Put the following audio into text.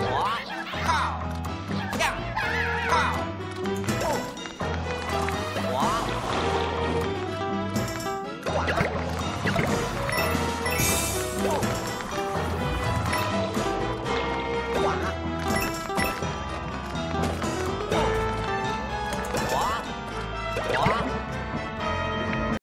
我靠！跳！靠！我！